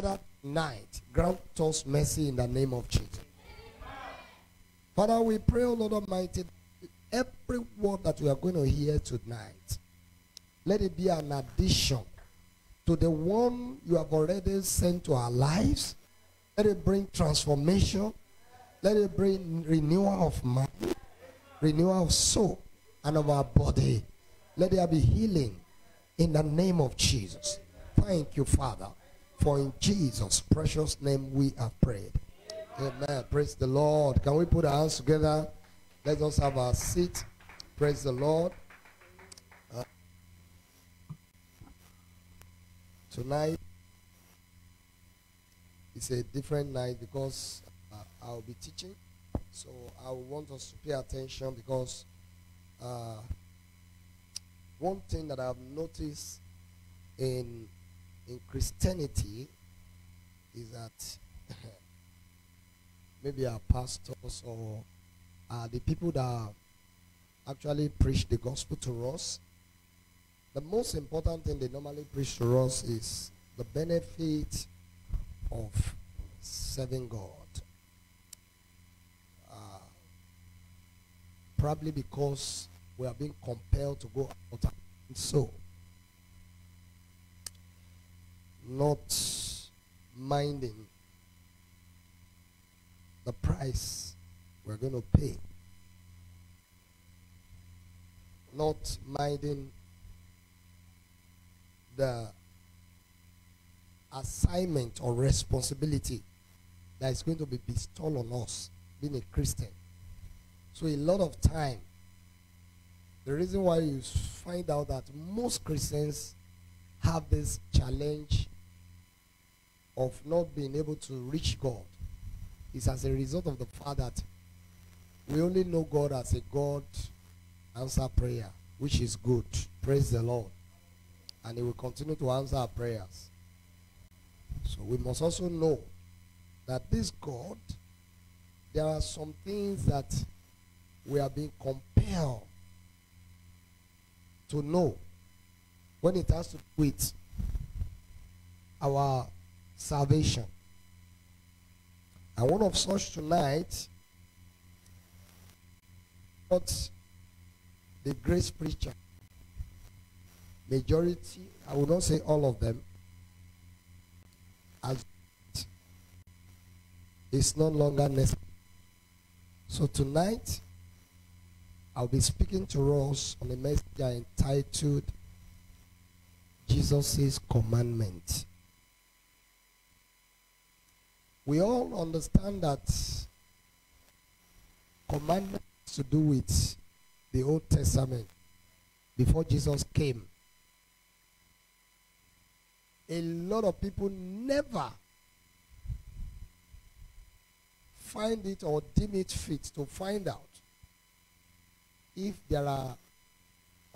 Father, night, grant us mercy in the name of Jesus. Father, we pray, O Lord Almighty, every word that we are going to hear tonight, let it be an addition to the one you have already sent to our lives. Let it bring transformation. Let it bring renewal of mind, renewal of soul, and of our body. Let there be healing in the name of Jesus. Thank you, Father, for in Jesus' precious name we have prayed. Amen. Praise the Lord. Can we put our hands together? Let us have our seat. Praise the Lord. Uh, tonight is a different night because uh, I'll be teaching. So I want us to pay attention because uh, one thing that I've noticed in in Christianity is that maybe our pastors or uh, the people that actually preach the gospel to us, the most important thing they normally preach to us is the benefit of serving God. Uh, probably because we are being compelled to go out and so. Not minding the price we're going to pay. Not minding the assignment or responsibility that is going to be bestowed on us being a Christian. So a lot of time, the reason why you find out that most Christians have this challenge of not being able to reach God is as a result of the fact that we only know God as a God answer prayer, which is good. Praise the Lord. And He will continue to answer our prayers. So we must also know that this God, there are some things that we are being compelled to know when it has to with our salvation. And one of such tonight, what the grace preacher, majority, I will not say all of them, as it's no longer necessary. So tonight, I'll be speaking to us on a message entitled Jesus' Commandment. We all understand that commandments to do with the Old Testament before Jesus came. A lot of people never find it or deem it fit to find out if there are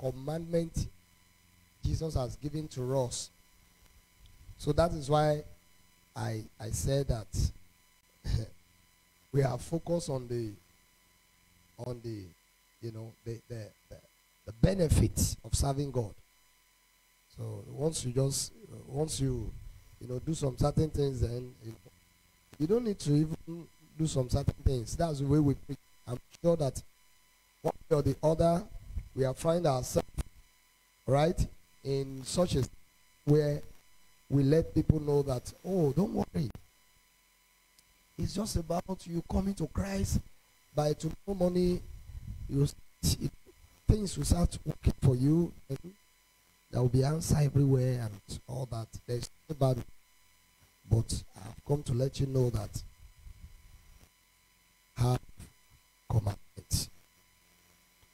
commandments Jesus has given to us. So that is why I I said that we are focused on the on the you know the the, the, the benefits of serving God. So once you just once you you know do some certain things, then you, you don't need to even do some certain things. That's the way we preach. I'm sure that one way or the other we are find ourselves right in such a where we let people know that oh don't worry. It's just about you coming to christ. By tomorrow morning you it, things will start working for you. There will be answer everywhere and all that. There's about it but i've come to let you know that have commandments.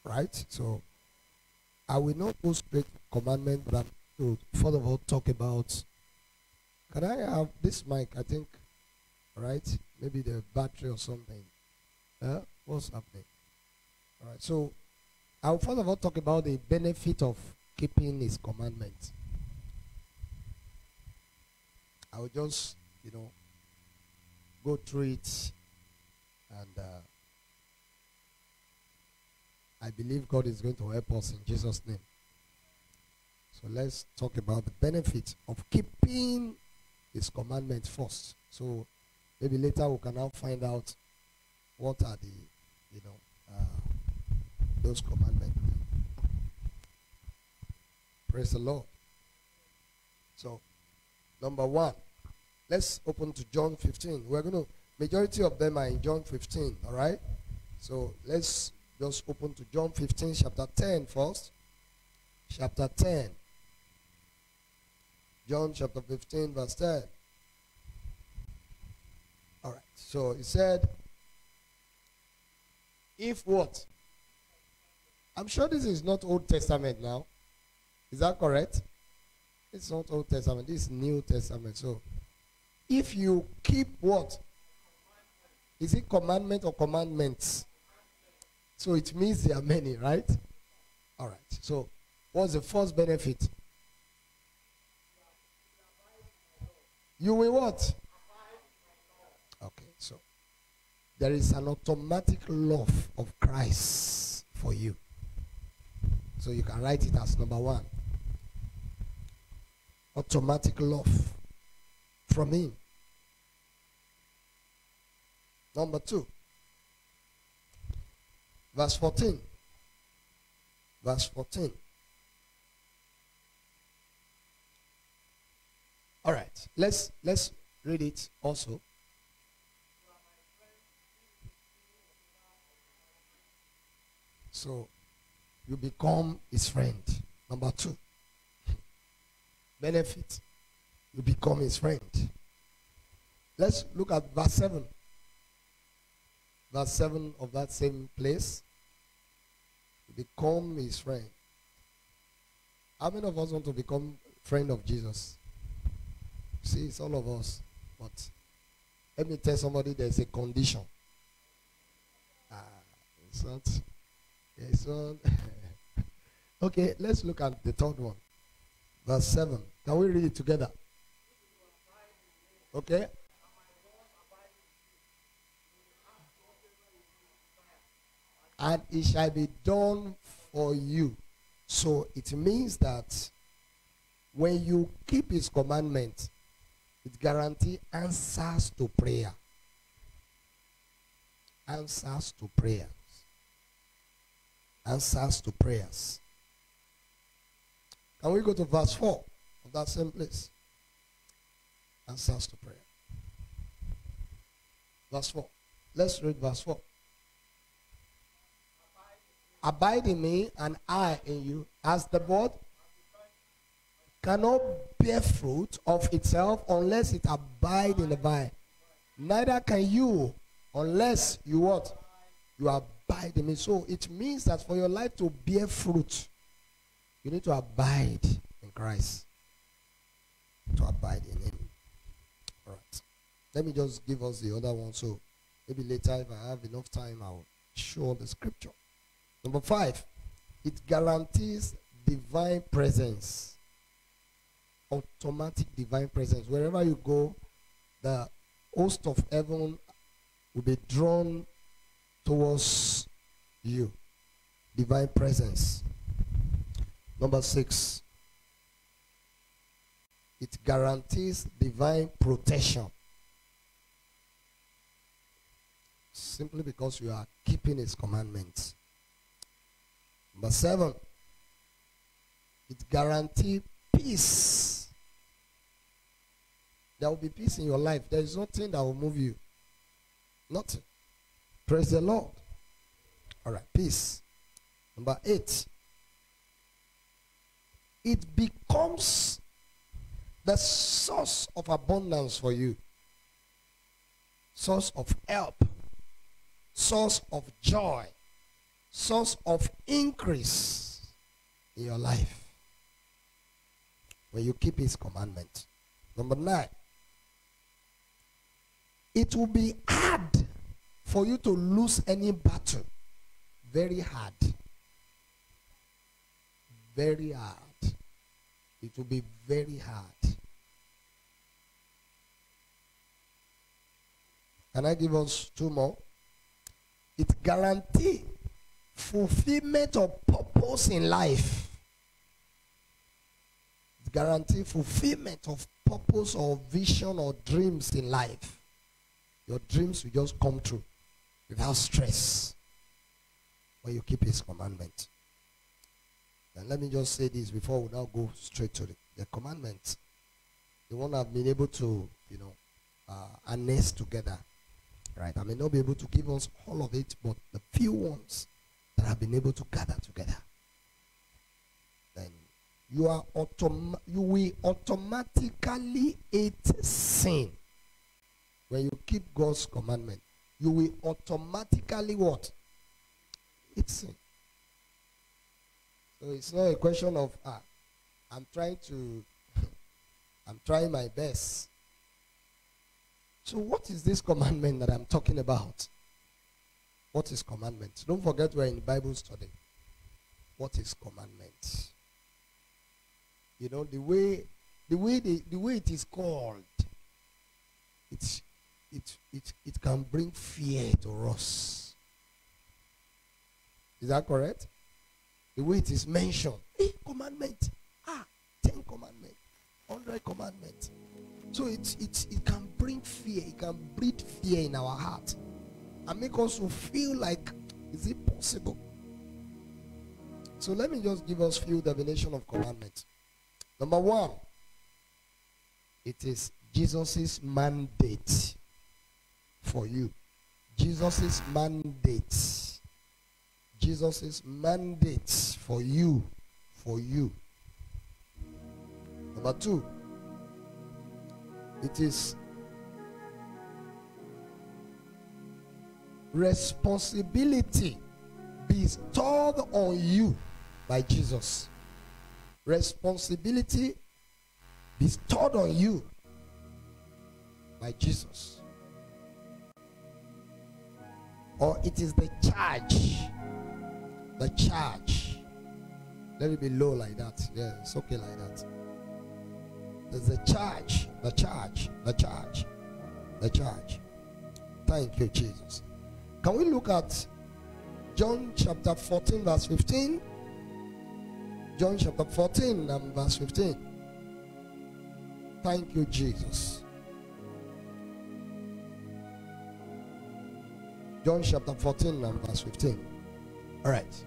Right? So I will not go straight commandment, but I'm to first of all talk about. Can I have this mic? I think, right? Maybe the battery or something. Uh, what's happening? All right. So, I will first of all talk about the benefit of keeping His commandments. I will just, you know, go through it and. Uh, I believe God is going to help us in Jesus' name. So let's talk about the benefit of keeping his commandment first. So maybe later we can now find out what are the, you know, uh, those commandments. Praise the Lord. So, number one, let's open to John 15. We're going to, majority of them are in John 15, all right? So, let's just open to John 15, chapter 10 first. Chapter 10. John chapter 15, verse 10. All right. So he said, if what? I'm sure this is not Old Testament now. Is that correct? It's not Old Testament. This is New Testament. So if you keep what? Is it commandment or commandments? So it means there are many, right? All right. So what's the first benefit? You will what? Okay, so there is an automatic love of Christ for you. So you can write it as number one. Automatic love from Him. Number two. Verse 14. Verse 14. All right. Let's let's read it also. So you become his friend. Number two. Benefit. You become his friend. Let's look at verse 7. Verse 7 of that same place. You become his friend. How many of us want to become friend of Jesus? See, it's all of us. But let me tell somebody there's a condition. Ah, it's not. It's not. okay, let's look at the third one. Verse 7. Can we read it together? Okay? And it shall be done for you. So it means that when you keep his commandment, it guarantees answers to prayer. Answers to prayers. Answers to prayers. Can we go to verse 4 of that same place? Answers to prayer. Verse 4. Let's read verse 4. Abide in me and I in you, as the word cannot bear fruit of itself unless it abide in the vine. Neither can you unless you what? You abide in me. So it means that for your life to bear fruit, you need to abide in Christ. To abide in him. All right. Let me just give us the other one. So maybe later, if I have enough time, I'll show the scripture. Number five, it guarantees divine presence automatic divine presence. Wherever you go, the host of heaven will be drawn towards you. Divine presence. Number six, it guarantees divine protection. Simply because you are keeping his commandments. Number seven, it guarantees peace. There will be peace in your life. There is nothing that will move you. Nothing. Praise the Lord. All right, peace. Number eight. It becomes the source of abundance for you, source of help, source of joy, source of increase in your life when you keep his commandment. Number nine, it will be hard for you to lose any battle. Very hard. Very hard. It will be very hard. Can I give us two more? It guarantee fulfillment of purpose in life it guarantees fulfillment of purpose or vision or dreams in life. Your dreams will just come true without stress when you keep his commandment. And let me just say this before we now go straight to the, the commandments. The one I've been able to, you know, uh, harness together. Right? I may not be able to give us all of it, but the few ones that I've been able to gather together. Then you are autom- you will automatically hate sin when you keep God's commandment. You will automatically what? Sin. So it's not a question of ah, I'm trying to I'm trying my best. So what is this commandment that I'm talking about? What is commandment? Don't forget we're in Bible study. What is commandment? You know the way the way the, the way it is called, it's it it it can bring fear to us. Is that correct? The way it is mentioned. Hey, commandment. Ah, ten commandment. Hundred commandment. So it, it, it can bring fear. It can breed fear in our heart. And make us feel like, is it possible? So let me just give us few definition of commandment. Number one, it is Jesus' mandate for you. Jesus' mandate. Jesus' mandate for you. For you. Number two, it is responsibility bestowed on you by Jesus. Responsibility bestowed on you by Jesus. Or it is the charge. The charge. Let it be low like that. Yeah, it's okay like that. There's a charge, the charge, the charge, the charge. Thank you, Jesus. Can we look at John chapter 14, verse 15? John chapter 14 and verse 15. Thank you, Jesus. John chapter 14 and verse 15. All right.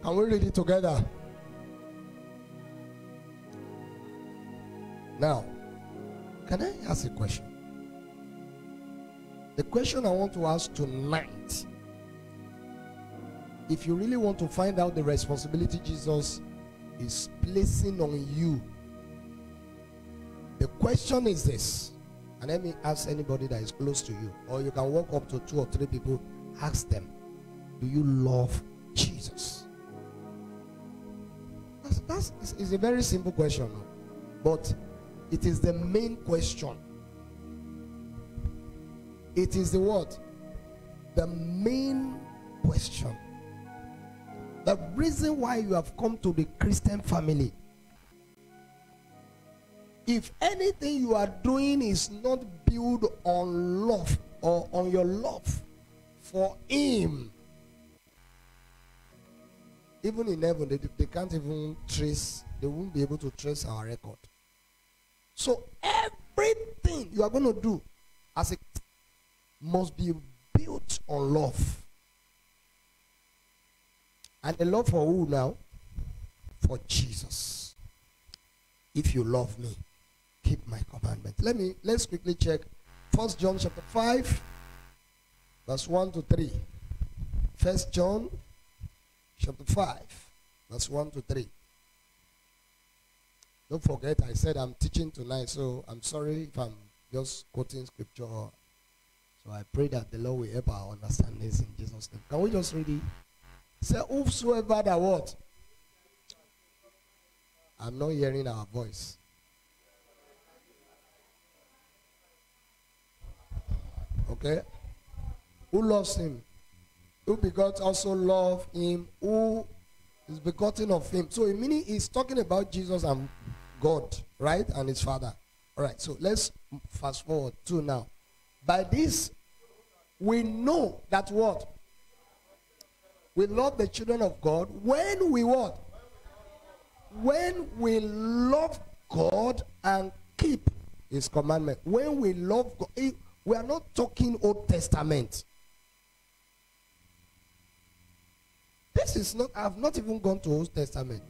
Can we read it together? Now, can I ask a question? The question I want to ask tonight if you really want to find out the responsibility Jesus is placing on you, the question is this. And let me ask anybody that is close to you, or you can walk up to two or three people, ask them, Do you love Jesus? That's, that's it's, it's a very simple question, but it is the main question. It is the what? The main question. The reason why you have come to the Christian family. If anything you are doing is not built on love or on your love for Him, even in heaven, they, they can't even trace, they won't be able to trace our record. So everything you are going to do as a must be built on love. And the love for who now? For Jesus. If you love me, keep my commandment. Let me let's quickly check. First John chapter 5, verse 1 to 3. First John chapter 5, verse 1 to 3. Don't forget, I said I'm teaching tonight, so I'm sorry if I'm just quoting scripture. So I pray that the Lord will help our understanding in Jesus' name. Can we just read it? Say, whosoever that what? I'm not hearing our voice. Okay? Who loves him? Who begot also love him who is begotten of him. So in meaning he's talking about Jesus and God, right? And his father. All right, so let's fast forward to now. By this, we know that what? We love the children of God when we what? when we love God and keep his commandment, when we love God, we are not talking Old Testament. This is not, I've not even gone to Old Testament.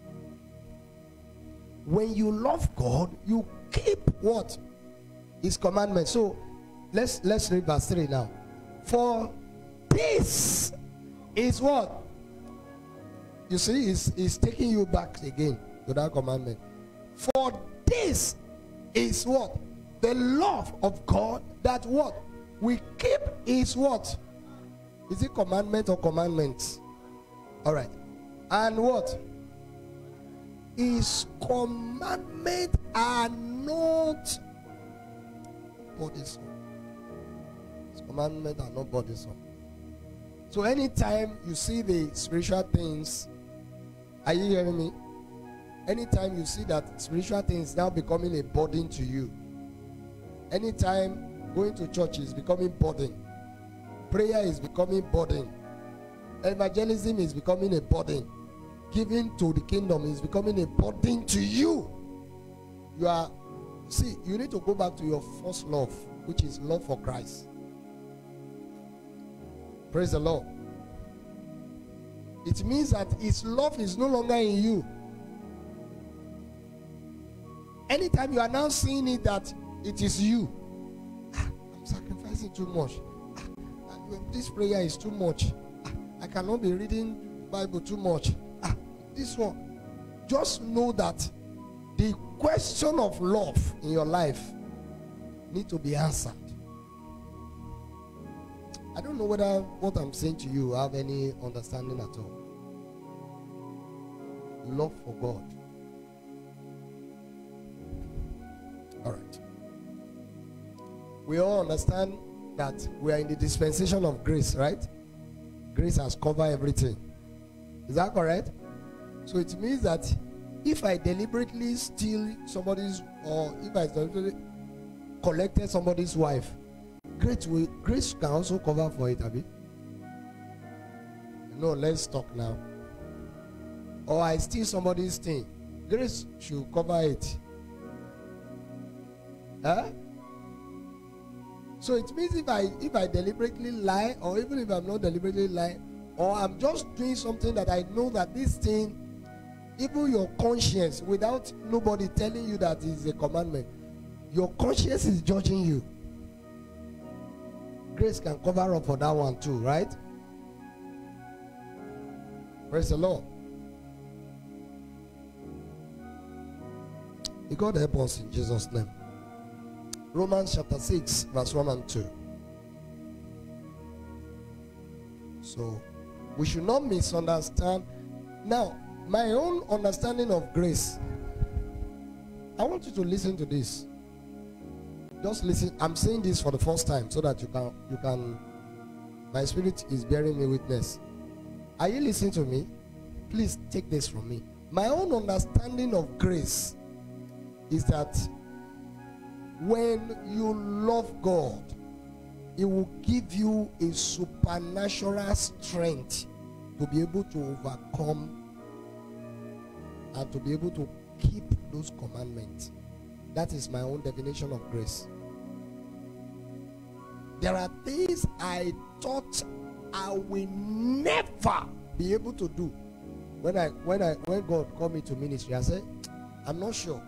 When you love God, you keep what? His commandment. So let's let's read verse 3 now. For this is what? You see, he's, he's taking you back again to that commandment. For this is what? The love of God that what? We keep is what? Is it commandment or commandments? All right. And what? His commandment are not burdensome. His commandment are not burdensome. So anytime you see the spiritual things, are you hearing me? Anytime you see that spiritual things now becoming a burden to you, anytime going to church is becoming burden, prayer is becoming burden, evangelism is becoming a burden, giving to the kingdom is becoming a burden to you. You are, see, you need to go back to your first love, which is love for Christ. Praise the Lord. It means that His love is no longer in you. Anytime you are now seeing it that it is you, ah, I'm sacrificing too much. Ah, this prayer is too much. Ah, I cannot be reading Bible too much. Ah, this one. Just know that the question of love in your life need to be answered. I don't know whether what I'm saying to you have any understanding at all. Love for God. All right. We all understand that we are in the dispensation of grace, right? Grace has covered everything. Is that correct? So it means that if I deliberately steal somebody's, or if I deliberately collected somebody's wife, grace will grace can also cover for it, Abby. No, let's talk now. Or I steal somebody's thing, grace should cover it. Huh? So it means if I if I deliberately lie, or even if I'm not deliberately lying, or I'm just doing something that I know that this thing, even your conscience, without nobody telling you that is a commandment, your conscience is judging you. Grace can cover up for that one too, right? Praise the Lord. May God help us in Jesus' name. Romans chapter 6, verse 1 and 2. So, we should not misunderstand. Now, my own understanding of grace, I want you to listen to this. Just listen. I'm saying this for the first time so that you can, you can, my spirit is bearing me witness. Are you listening to me? Please take this from me. My own understanding of grace is that when you love God, it will give you a supernatural strength to be able to overcome and to be able to keep those commandments. That is my own definition of grace. There are things I thought I will never be able to do. When I when I when God called me to ministry, I said, I'm not sure.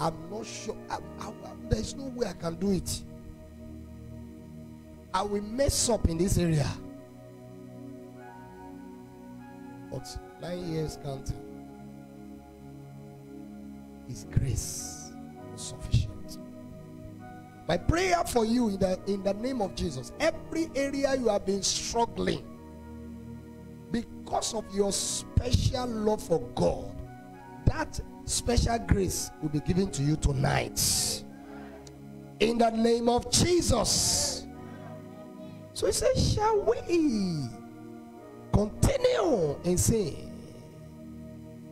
I'm not sure. I, I, there's no way I can do it. I will mess up in this area. But nine years counting is grace sufficient. My prayer for you in the in the name of Jesus, every area you have been struggling because of your special love for God, that special grace will be given to you tonight. In the name of Jesus. So he says, Shall we continue in sin?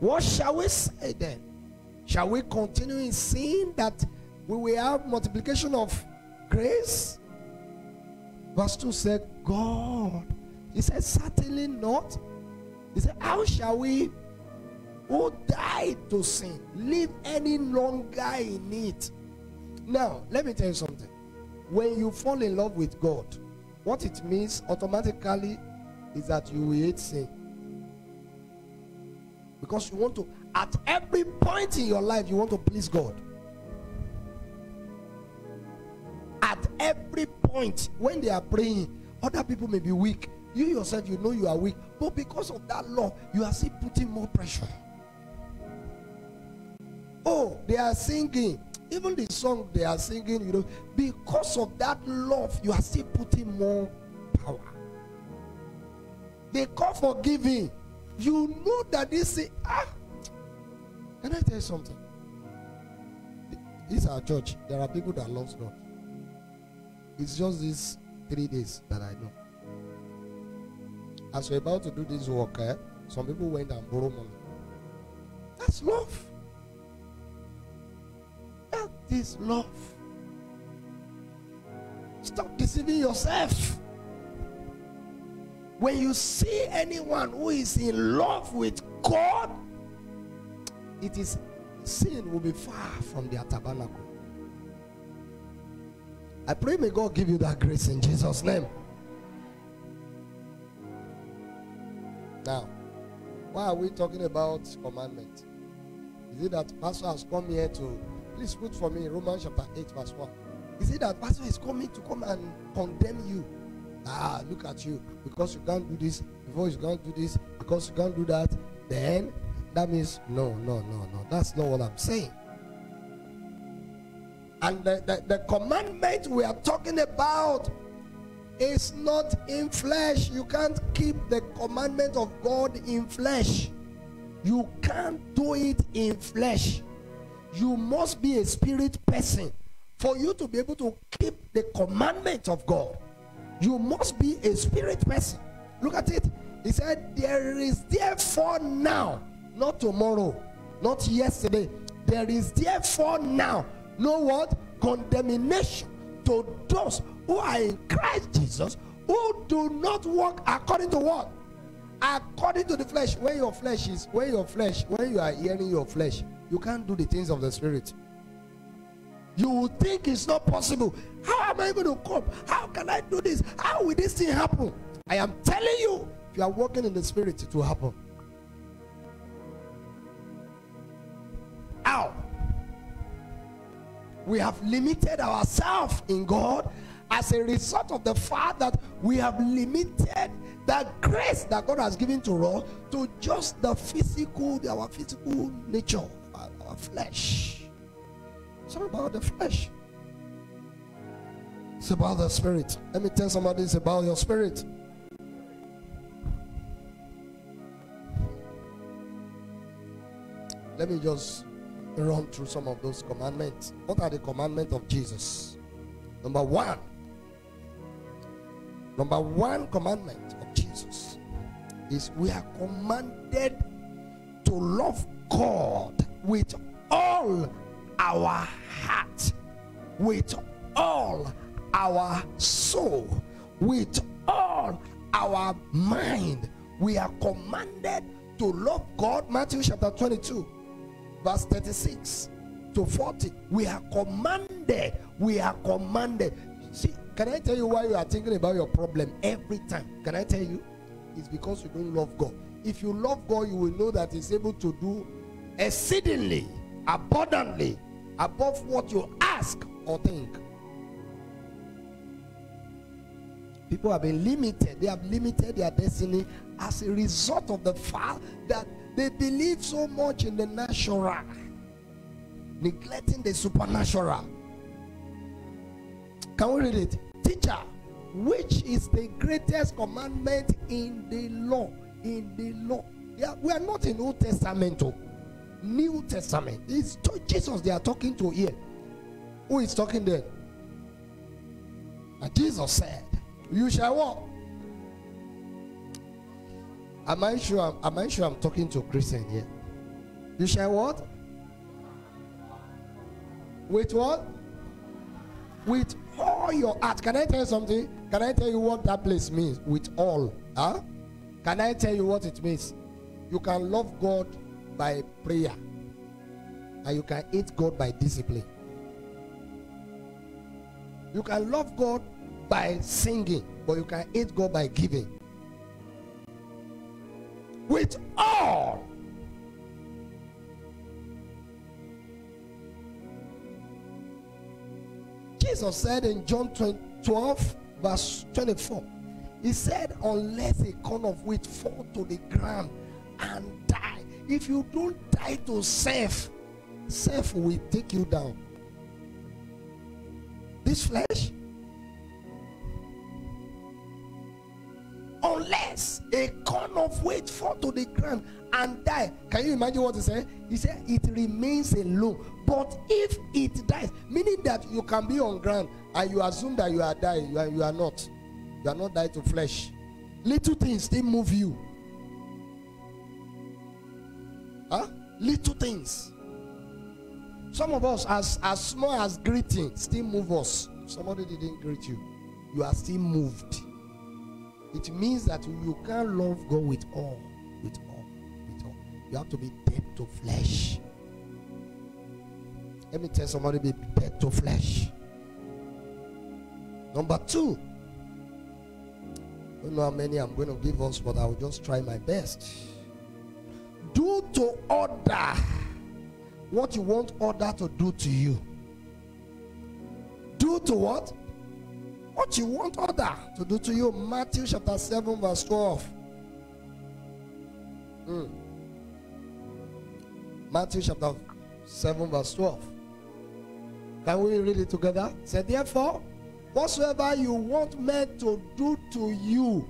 What shall we say then? Shall we continue in sin that we will have multiplication of grace? Verse 2 said, God. He said, Certainly not. He said, How shall we who died to sin live any longer in it. Now, let me tell you something. When you fall in love with God, what it means automatically is that you will hate sin. Because you want to, at every point in your life, you want to please God. At every point, when they are praying, other people may be weak. You yourself, you know you are weak. But because of that law, you are still putting more pressure. They are singing. Even the song they are singing, you know, because of that love, you are still putting more power. They call for giving. You know that they say, ah. Can I tell you something? Is our church. There are people that loves God. It's just these three days that I know. As we're about to do this work, eh, some people went and borrowed money. That's love. Is love. Stop deceiving yourself. When you see anyone who is in love with God, it is sin will be far from their tabernacle. I pray may God give you that grace in Jesus' name. Now, why are we talking about commandment? Is it that pastor has come here to please put for me Romans chapter 8, verse 1? Is it that pastor is coming to come and condemn you? Ah, look at you. Because you can't do this, before you can't do this, because you can't do that, then that means no, no, no, no. That's not what I'm saying. And the, the, the commandment we are talking about is not in flesh. You can't keep the commandment of God in flesh. You can't do it in flesh. You must be a spirit person for you to be able to keep the commandment of God. You must be a spirit person. Look at it. He said, There is therefore now, not tomorrow, not yesterday. There is therefore now know what? Condemnation to those who are in Christ Jesus who do not walk according to what? According to the flesh. When your flesh is, when your flesh, when you are hearing your flesh, you can't do the things of the spirit. You will think it's not possible. How am I going to come? How can I do this? How will this thing happen? I am telling you, if you are walking in the spirit, it will happen. How? we have limited ourselves in God as a result of the fact that we have limited the grace that God has given to us to just the physical, our physical nature, flesh. It's not about the flesh. It's about the spirit. Let me tell somebody it's about your spirit. Let me just run through some of those commandments. What are the commandments of Jesus? Number one. Number one commandment of Jesus is we are commanded to love God with all our heart, with all our soul, with all our mind. We are commanded to love God. Matthew chapter 22 verse 36 to 40 we are commanded we are commanded. See can i tell you why you are thinking about your problem every time? Can i tell you? It's because you don't love god. If you love god you will know that he's able to do exceedingly abundantly above what you ask or think people have been limited they have limited their destiny as a result of the fact that they believe so much in the natural, neglecting the supernatural. Can we read it? Teacher, which is the greatest commandment in the law? In the law. Yeah, we are not in Old Testament. Oh. New Testament. It's Jesus they are talking to here. Who is talking there? And Jesus said, You shall walk Am I sure? I'm, am I sure I'm talking to Christian here? You shall what? With what? With all your heart. Can I tell you something? Can I tell you what that place means? With all. Huh? Can I tell you what it means? You can love God by prayer, and you can hate God by discipline. You can love God by singing, but you can hate God by giving. With all. Jesus said in John 12, verse 24, He said, Unless a corn of wheat fall to the ground and if you don't die to self, self will take you down. This flesh, unless a corn of wheat fall to the ground and die. Can you imagine what he said? He said it remains alone. But if it dies, meaning that you can be on ground and you assume that you are dying, you are, you are not. You are not dying to flesh. Little things still move you. Little things. Some of us, as, as small as greeting, still move us. Somebody didn't greet you. You are still moved. It means that you can't love God with all. With all. With all. You have to be dead to flesh. Let me tell somebody be dead to flesh. Number two. I don't know how many I'm going to give us, but I will just try my best. Do to order what you want order to do to you. Do to what? What you want order to do to you. Matthew chapter 7, verse 12. Mm. Matthew chapter 7, verse 12. Can we read it together? Say, therefore, whatsoever you want men to do to you,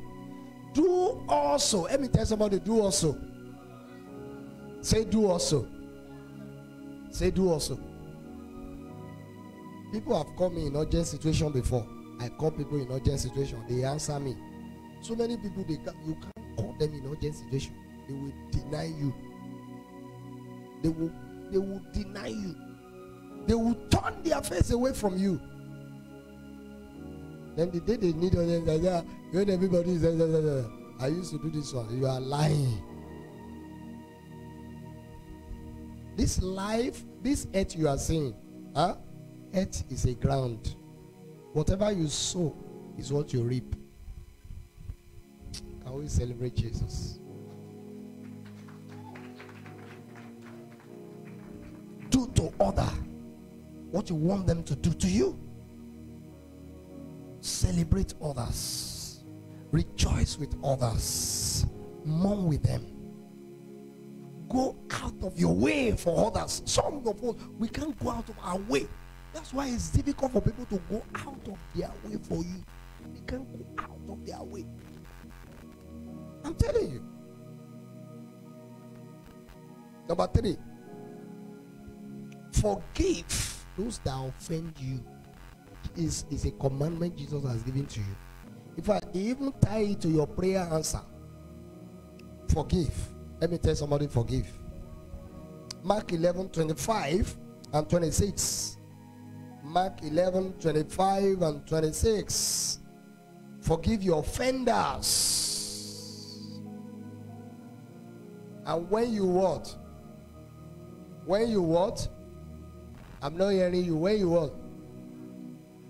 do also. Let me tell somebody, do also. Say, do also. Say, do also. People have called me in urgent situation before. I call people in urgent situation. They answer me. So many people, they can, you can't call them in urgent situation. They will deny you. They will, they will deny you. They will turn their face away from you. Then the day they need urgent, ah, when everybody is, I used to do this one. You are lying. This life, this earth you are seeing, huh? Earth is a ground. Whatever you sow is what you reap. Can we celebrate Jesus? Do to other what you want them to do to you. Celebrate others. Rejoice with others. Mourn with them. Go out of your way for others. Some of us, we can't go out of our way. That's why it's difficult for people to go out of their way for you. They can't go out of their way. I'm telling you. Number three, forgive those that offend you. Is is a commandment Jesus has given to you. If I even tie it to your prayer answer, forgive. Let me tell somebody, forgive. Mark 11 25 and 26. Mark 11 25 and 26. Forgive your offenders. And when you what? When you what? I'm not hearing you. When you what?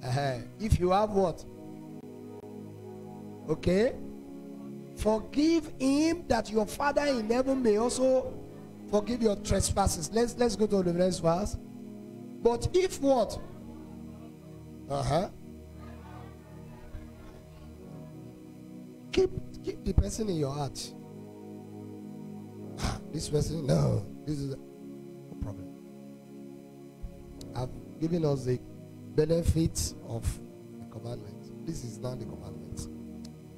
Uh-huh. If you have what? Okay? Forgive him that your Father in heaven may also forgive your trespasses. Let's let's go to the next verse. But if what? Uh-huh. Keep keep the person in your heart. Ah, this person, no. This is a problem. I've given us the benefits of the commandment. This is not the commandment.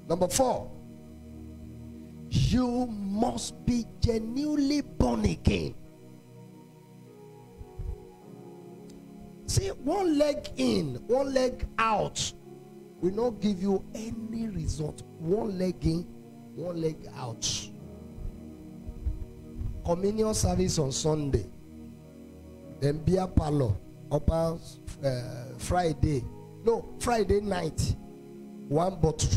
Number four, you must be genuinely born again. See, one leg in, one leg out will not give you any result. One leg in, one leg out. Communion service on Sunday, then beer parlor upper uh, Friday. No, Friday night, one bottle.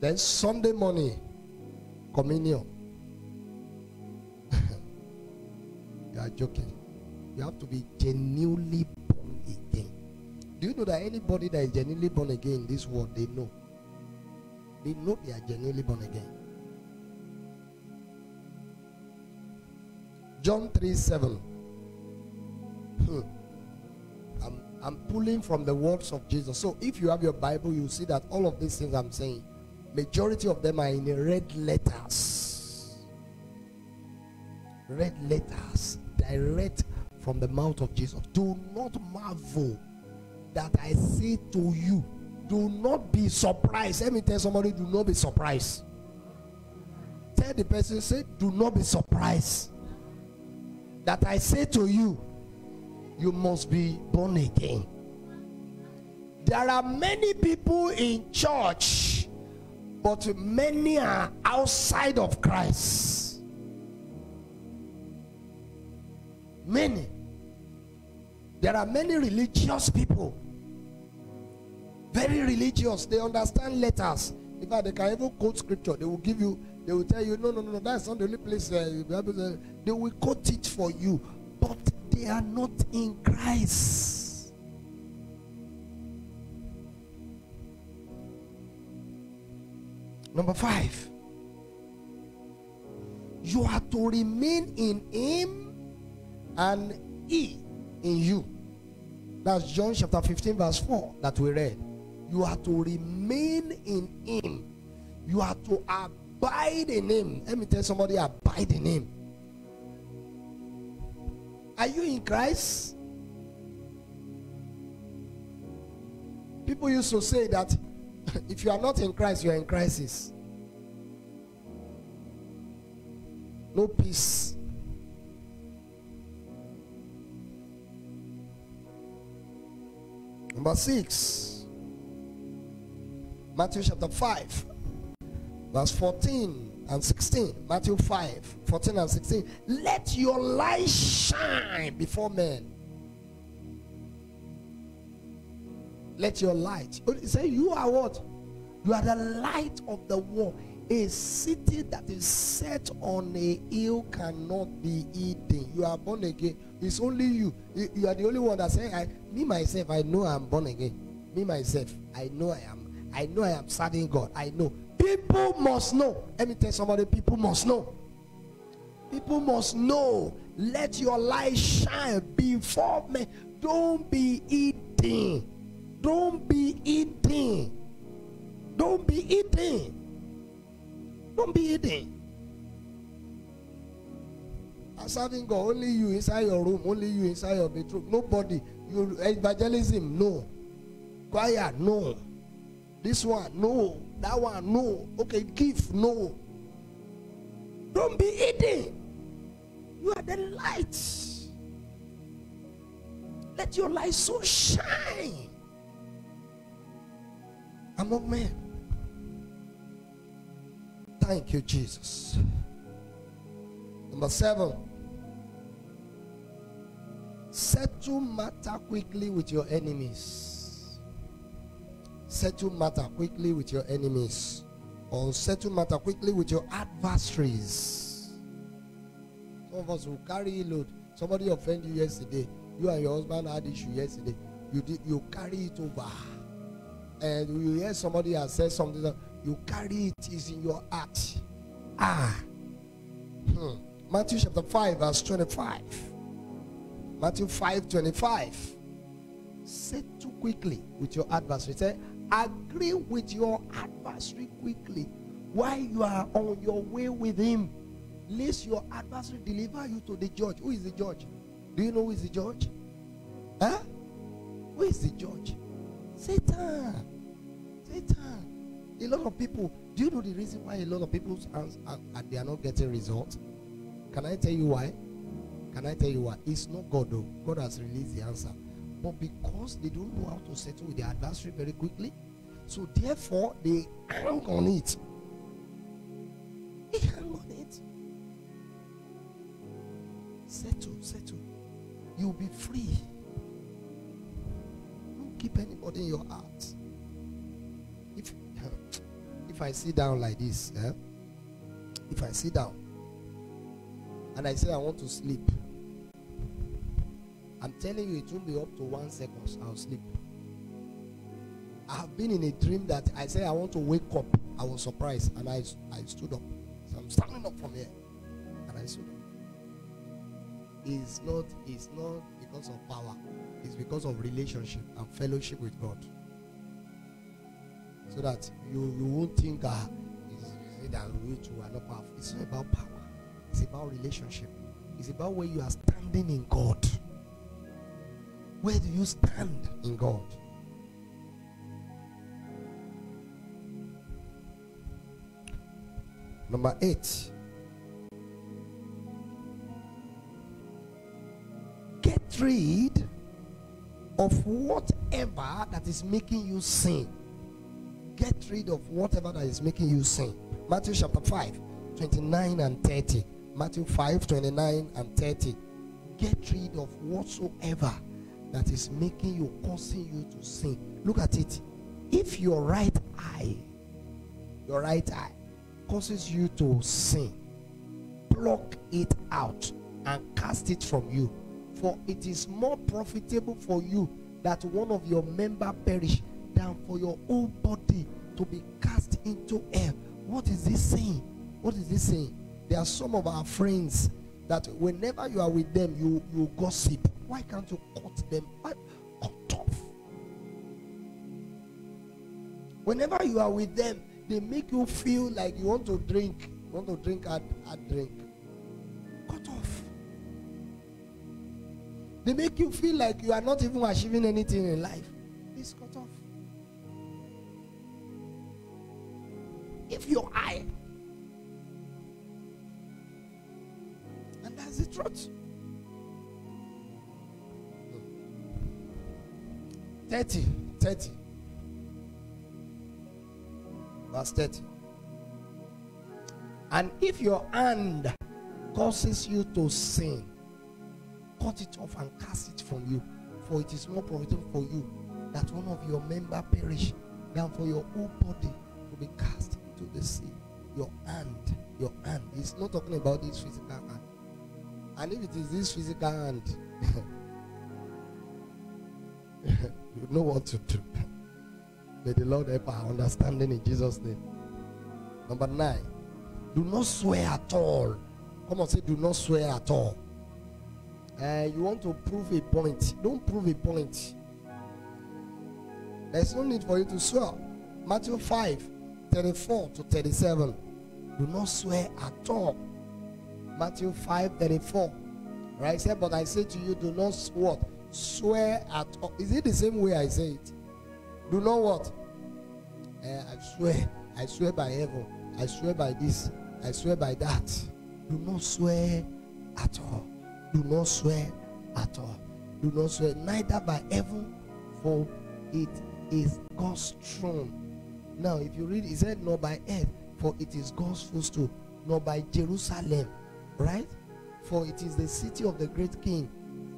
Then Sunday morning, communion. you are joking. You have to be genuinely born again. Do you know that anybody that is genuinely born again in this world, they know. They know they are genuinely born again. John 3 7. Hmm. I'm, I'm pulling from the words of Jesus. So if you have your Bible, you see that all of these things I'm saying, majority of them are in red letters. Red letters, direct from the mouth of Jesus. Do not marvel that I say to you, do not be surprised. Let me tell somebody, do not be surprised. Tell the person, say, do not be surprised that I say to you, you must be born again. There are many people in church, but many are outside of Christ. Many. There are many religious people. Very religious. They understand letters. In fact, they can even quote scripture. They will give you, they will tell you, no, no, no, that's not the only place uh, they will quote it for you. But they are not in Christ. Number five, you are to remain in Him and He in you. That's John chapter 15, verse 4 that we read. You are to remain in Him, you are to abide in Him. Let me tell somebody, abide in Him. Are you in Christ? People used to say that if you are not in Christ, you are in crisis. No peace. Number six, Matthew chapter 5, verse 14 and 16. Matthew 5, 14 and 16. Let your light shine before men. Let your light. Oh, say, you are what? You are the light of the world. A city that is set on a hill cannot be hidden. You are born again. It's only you. You are the only one that say, I, me myself, I know I'm born again. Me myself, I know I am. I know I am serving God. I know. People must know. Let me tell somebody, people must know. People must know. Let your light shine before me. Don't be eating. Don't be eating. Don't be eating. Don't be eating. I'm serving God. Only you inside your room. Only you inside your bedroom. Nobody. You evangelism. No. Choir. No. This one. No. That one. No. Okay. Give. No. Don't be eating. You are the light. Let your light so shine among men. Thank you, Jesus. Number seven. Settle matter quickly with your enemies. Settle matter quickly with your enemies. Or settle matter quickly with your adversaries. Some of us will carry a load. Somebody offended you yesterday. You and your husband had issue yesterday. You did you carry it over. And you hear somebody has said something you carry it is in your heart. Ah. Hmm. Matthew chapter 5, verse 25. Matthew 5 25. Settle quickly with your adversary. Say, agree with your adversary quickly while you are on your way with him. Lest your adversary deliver you to the judge. Who is the judge? Do you know who is the judge? Huh? Who is the judge? Satan. Satan. A lot of people, do you know the reason why a lot of people are, are, they are not getting results? Can I tell you why? Can I tell you why? It's not God though. God has released the answer. But because they don't know how to settle with their adversary very quickly, so therefore they hang on it. They hang on it. Settle, settle. You'll be free. In your heart. If if I sit down like this, eh? if I sit down and I say I want to sleep, I'm telling you, it won't be up to one second. I'll sleep. I have been in a dream that I said I want to wake up. I was surprised and I, I stood up. So I'm standing up from here and I stood up. It's not, it's not because of power, it's because of relationship and fellowship with God. So that you, you won't think, ah, that not. It's not about power, it's about relationship. It's about where you are standing in God. Where do you stand in God? Number eight. Get rid of whatever that is making you sin. Get rid of whatever that is making you sin. Matthew chapter 5, 29 and 30. Matthew 5, 29 and 30. Get rid of whatsoever that is making you, causing you to sin. Look at it. If your right eye, your right eye, causes you to sin, pluck it out and cast it from you. For it is more profitable for you that one of your member perish than for your whole body to be cast into hell. What is this saying? What is this saying? There are some of our friends that whenever you are with them, you, you gossip. Why can't you cut them? Why? Cut off. Whenever you are with them, they make you feel like you want to drink, you want to drink a, a drink. They make you feel like you are not even achieving anything in life. Please cut off. If your eye, and that's the truth. 30, 30. Verse 30. And if your hand causes you to sin, cut it off and cast it from you. For it is more profitable for you that one of your member perish than for your whole body to be cast into the sea. Your hand, your hand. He's not talking about this physical hand. And if it is this physical hand, you know what to do. May the Lord help our understanding in Jesus' name. Number nine, do not swear at all. Come on, say, do not swear at all. Uh, you want to prove a point. Don't prove a point. There's no need for you to swear. Matthew 5 34 to 37. Do not swear at all. Matthew 5 34. Right? Say, but I say to you, do not what? Swear at all. Is it the same way I say it? Do not what? Uh, I swear. I swear by heaven. I swear by this. I swear by that. Do not swear at all. Do not swear at all. Do not swear neither by heaven, for it is God's throne. Now, if you read, he said, nor by earth, for it is God's footstool, nor by Jerusalem, right? For it is the city of the great king.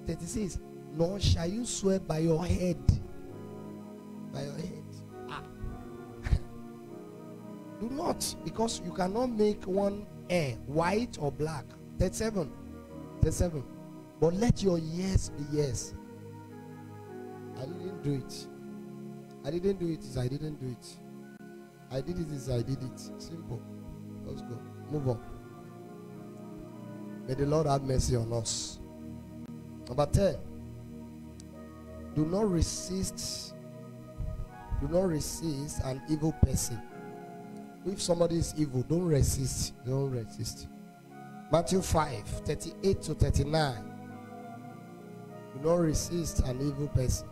36. Nor shall you swear by your head. By your head. Ah. Do not, because you cannot make one hair white or black. 37. 37. But let your yes be yes. I didn't do it. I didn't do it. I didn't do it. I did it is I did it. Simple. Let's go. Move on. May the Lord have mercy on us. Number 10. Do not resist. Do not resist an evil person. If somebody is evil, don't resist. Don't resist. Matthew 5 38 to 39. Do not resist an evil person.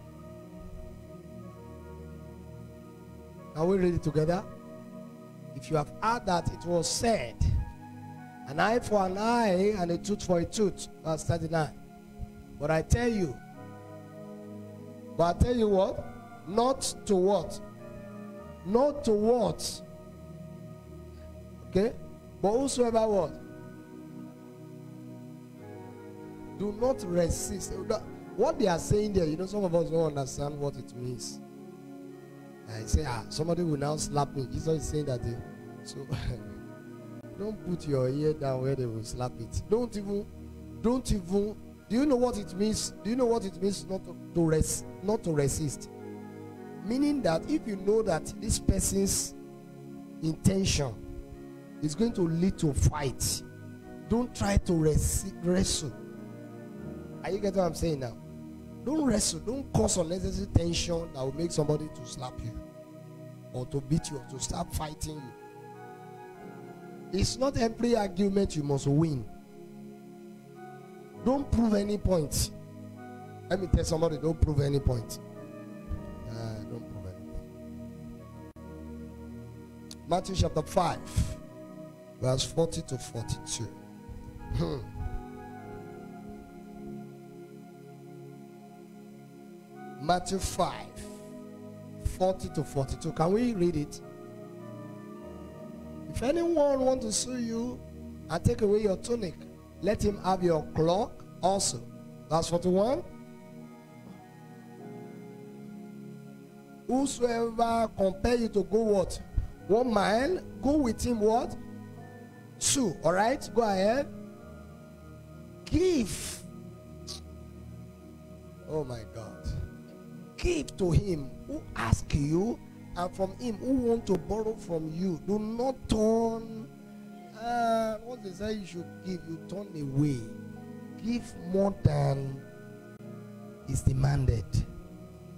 Are we ready together? If you have heard that it was said, an eye for an eye and a tooth for a tooth. Verse 39. But I tell you, but I tell you what? Not to what? Not to what? Okay? But whosoever what? Do not resist. What they are saying there, you know, some of us don't understand what it means. I say, ah, somebody will now slap me. Jesus is saying that they, so don't put your ear down where they will slap it. Don't even, don't even Do you know what it means? Do you know what it means not to, to not to resist? Meaning that if you know that this person's intention is going to lead to fight, don't try to wrestle. Are you getting what I'm saying now? Don't wrestle. Don't cause unnecessary tension that will make somebody to slap you or to beat you or to start fighting you. It's not every argument you must win. Don't prove any point. Let me tell somebody, don't prove any point. Uh, don't prove any anything. Matthew chapter 5, verse 40 to 42. Matthew 5, 40 to 42. Can we read it? If anyone want to sue you and take away your tunic, let him have your cloak also. Verse 41. Whosoever compel you to go what? One mile, go with him what? Two. All right, go ahead. Give. Oh my God. Give to him who ask you, and from him who want to borrow from you. Do not turn. Uh, what they say you should give, you turn away. Give more than is demanded.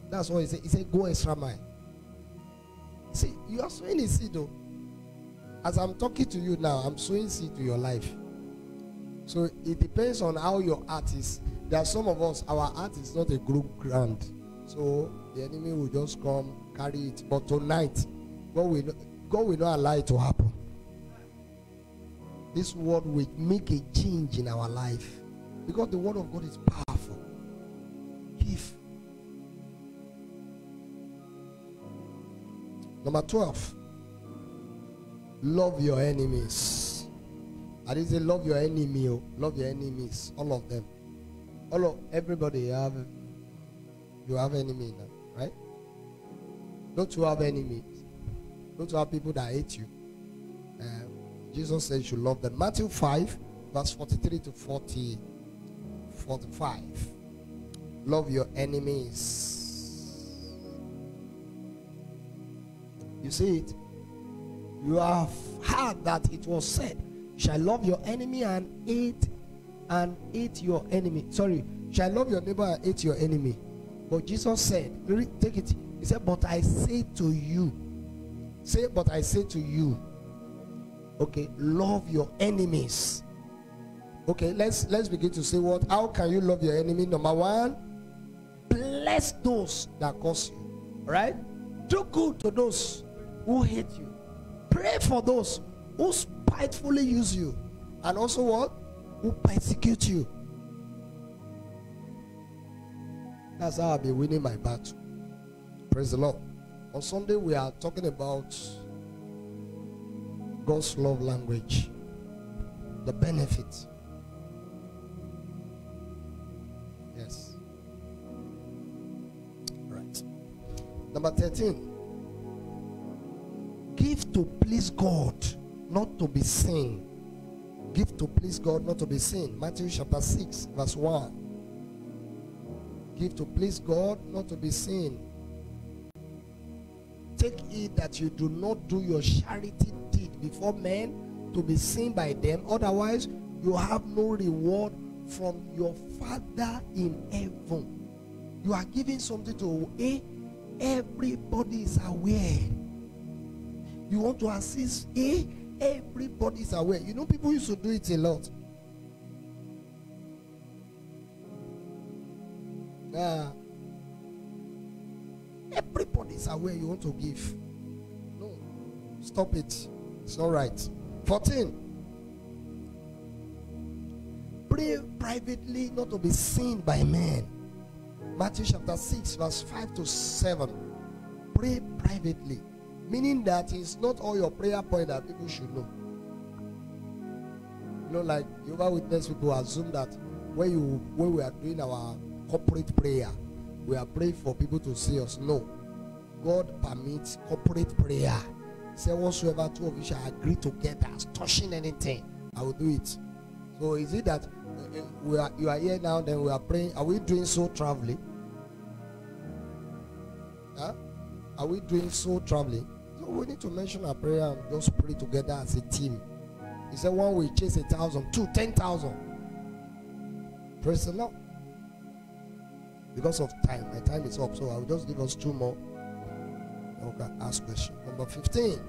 That's what he said. He said, Go extra mile. See, you are sowing a seed, though. As I'm talking to you now, I'm sowing seed to your life. So it depends on how your heart is. There are some of us, our heart is not a group ground. So the enemy will just come, carry it. But tonight, God will, God will not allow it to happen. This word will make a change in our life. Because the word of God is powerful. Give. Number 12. Love your enemies. I didn't say love your enemy, oh. love your enemies. All of them. All of everybody have you have enemy now, right? Don't you have enemies? Don't you have people that hate you? Um, Jesus said you should love them. Matthew 5, verse 43 to 40, 45. Love your enemies. You see it? You have heard that it was said, shall love your enemy and hate and hate your enemy. Sorry, shall love your neighbor and hate your enemy. But Jesus said, take it. He said, But I say to you, say, but I say to you, okay, love your enemies. Okay, let's let's begin to say what how can you love your enemy? Number one, bless those that curse you. Right? Do good to those who hate you. Pray for those who spitefully use you. And also what? Who persecute you. That's how I'll be winning my battle. Praise the Lord. On Sunday, we are talking about God's love language, the benefit. Yes. Right. Number 13. Give to please God, not to be seen. Give to please God, not to be seen. Matthew chapter 6, verse 1. Give to please God, not to be seen. Take it that you do not do your charity deed before men to be seen by them. Otherwise, you have no reward from your Father in heaven. You are giving something to a everybody is aware. You want to assist a everybody is aware. You know, people used to do it a lot. Uh, everybody is aware you want to give. No, stop it. It's all right. 14. Pray privately, not to be seen by men. Matthew chapter 6, verse 5 to 7. Pray privately. Meaning that it's not all your prayer point that people should know. You know, like Jehovah Witness people assume that when you when we are doing our corporate prayer. We are praying for people to see us. No. God permits corporate prayer. Say whatsoever two of you shall agree together as touching anything, I will do it. So is it that uh, uh, we are you are here now. Then we are praying. Are we doing soul traveling? Huh? Are we doing soul traveling? So we need to mention our prayer and just pray together as a team. He said, one will chase a thousand, two, ten thousand. Praise the Lord. Because of time, my time is up, so I will just give us two more. Then we can ask question. Number 15.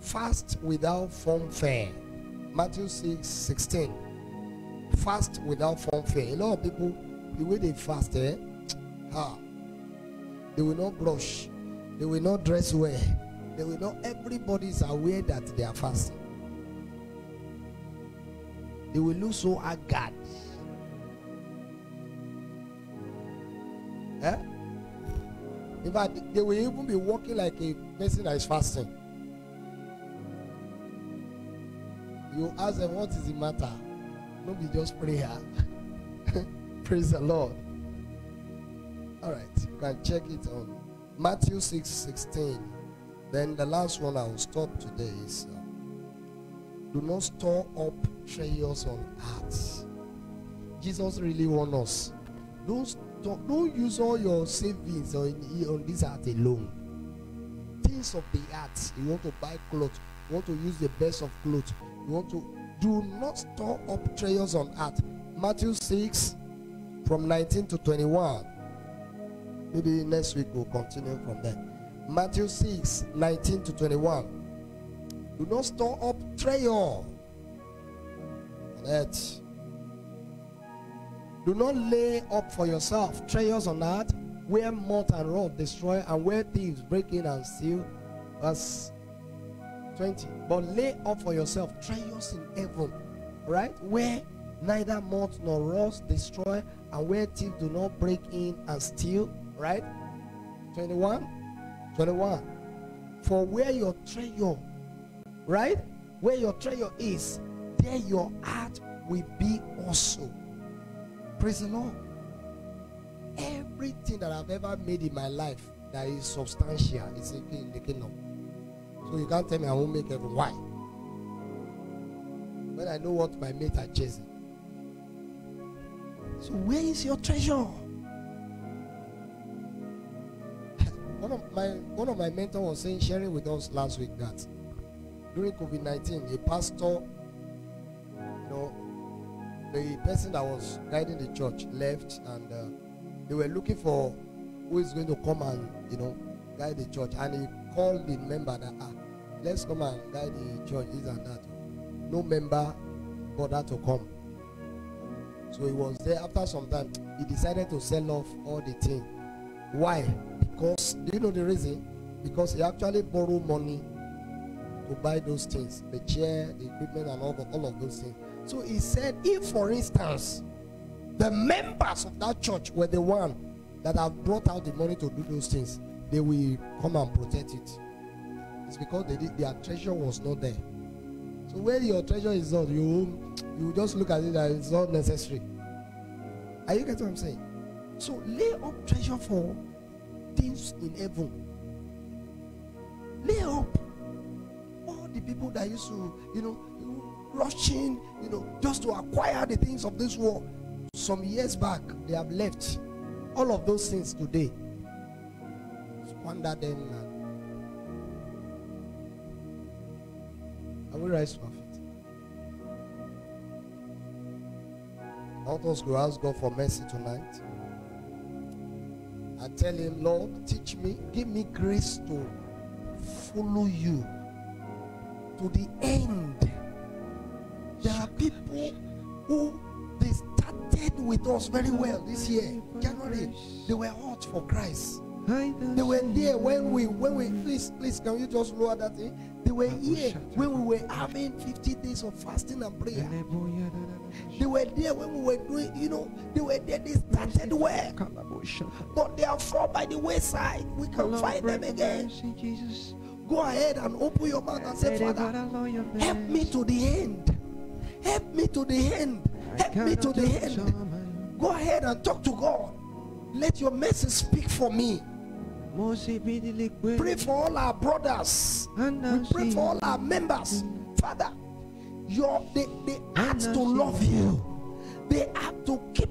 Fast without fanfare. Matthew 6 16. Fast without fanfare. A lot of people, the way they fast, eh? Ah, they will not brush, they will not dress well, they will not. Everybody is aware that they are fasting. They will look so haggard. In fact, they will even be walking like a person that is fasting. You ask them what is the matter. Don't be just prayer. Praise the Lord. All right, you can check it on Matthew 6 16. Then the last one I will stop today is uh, do not store up treasures on earth. Jesus really warned us. Don't, don't, don't use all your savings on, on this earth alone. Things of the earth. You want to buy clothes, you want to use the best of clothes, you want to do not store up treasures on earth. Matthew 6 from 19 to 21. Maybe next week we'll continue from there. Matthew 6 19 to 21. Do not store up treasure on earth. Do not lay up for yourself treasures on earth where moth and rot destroy and where thieves break in and steal. Verse 20. But lay up for yourself treasures in heaven, right? Where neither moth nor rust destroy and where thieves do not break in and steal, right? 21. 21. For where your treasure, right? Where your treasure is, there your heart will be also. Praise the Lord. Everything that I've ever made in my life that is substantial is in the kingdom. So you can't tell me I won't make heaven. Why? When I know what my mates are chasing. So where is your treasure? one of my one of my mentors was saying, sharing with us last week that during COVID nineteen, a pastor, the person that was guiding the church left, and uh, they were looking for who is going to come and you know guide the church, and he called the member that ah, let's come and guide the church, this and that. No member bothered to come. So he was there. After some time, he decided to sell off all the thing. Why? Because do you know the reason? Because he actually borrowed money to buy those things, the chair, the equipment, and all all of those things. So he said, if for instance, the members of that church were the one that have brought out the money to do those things, they will come and protect it. It's because they did, their treasure was not there. So where your treasure is not, you you just look at it that it's not necessary. Are you getting what I'm saying? So lay up treasure for things in heaven. Lay up all the people that used to, you know, rushing, you know, just to acquire the things of this world. Some years back, they have left all of those things today. Squander them. And, I will rise. I want us to ask God for mercy tonight. And tell Him, Lord, teach me, give me grace to follow you to the end. There are people who they started with us very well this year, January. They were hot for Christ. They were there when we when we please please can you just lower that thing? They were here when we were having 50 days of fasting and prayer. They were there when we were doing, you know, they were there, they started well. But they are far by the wayside. We can find them again. Go ahead and open your mouth and say, Father, help me to the end. Help me to the end. Help me to the end. Go ahead and talk to God. Let your message speak for me. Pray for all our brothers. We pray for all our members. Father, your they, they have to love you. They have to keep